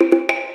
you